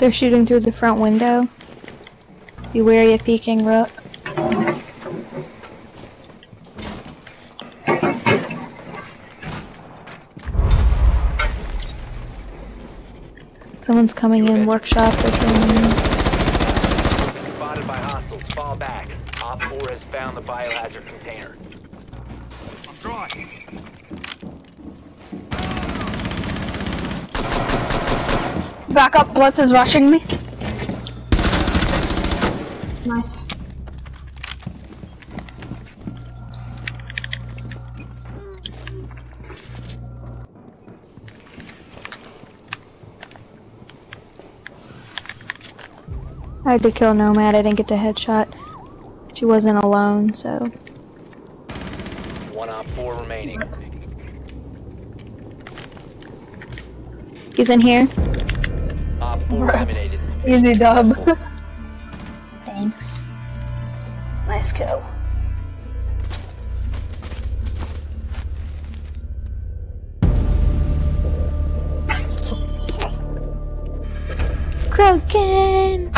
They're shooting through the front window. Be wary of peeking rook. Someone's coming in workshop or training. Spotted by hostiles. Fall back. OpFor has found the biohazard container. I'm dry. Back up, Blitz is rushing me. Nice. I had to kill Nomad, I didn't get the headshot. She wasn't alone, so. One OpFor remaining. He's in here. OpFor eliminated. Easy dub. Thanks. Nice kill. Croken!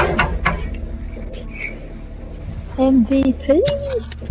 MVP!